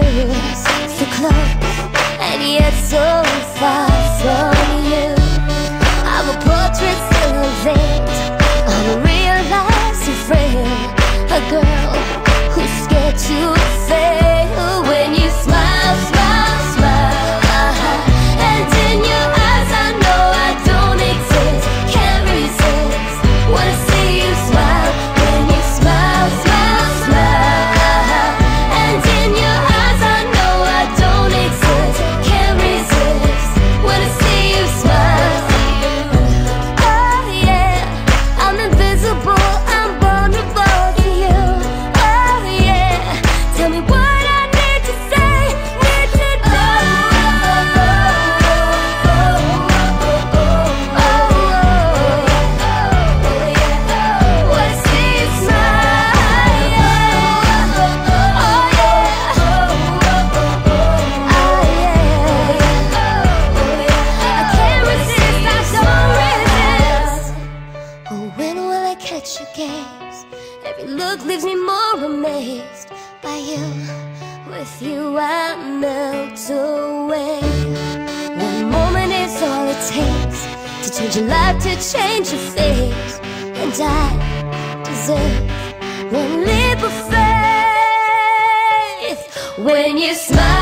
So close and yet so far from catch your gaze? Every look leaves me more amazed by you. With you, I melt away. One moment is all it takes to change your life, to change your face. And I deserve one leap of faith when you smile.